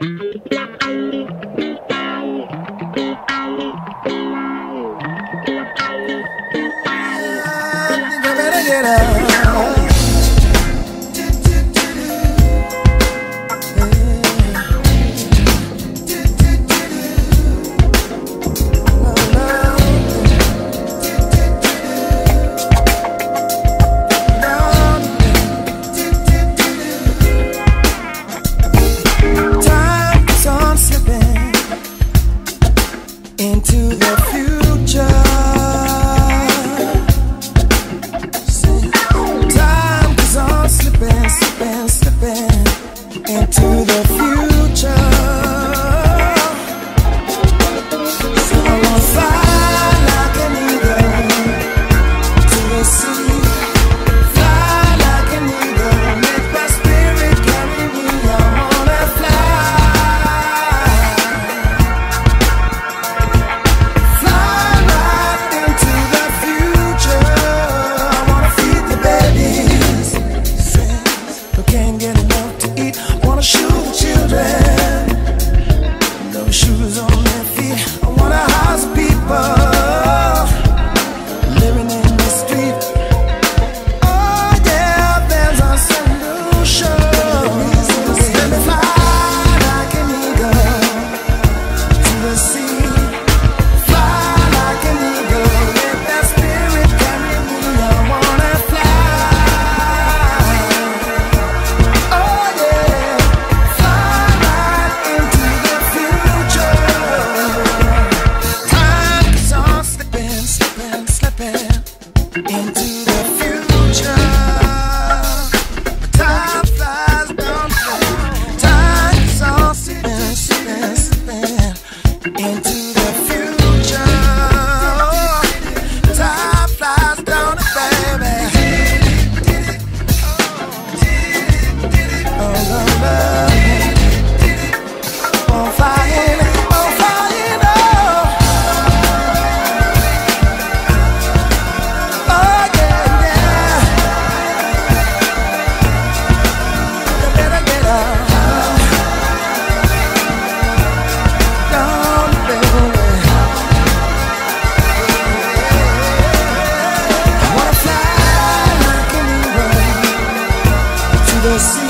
Better get up. to the into see.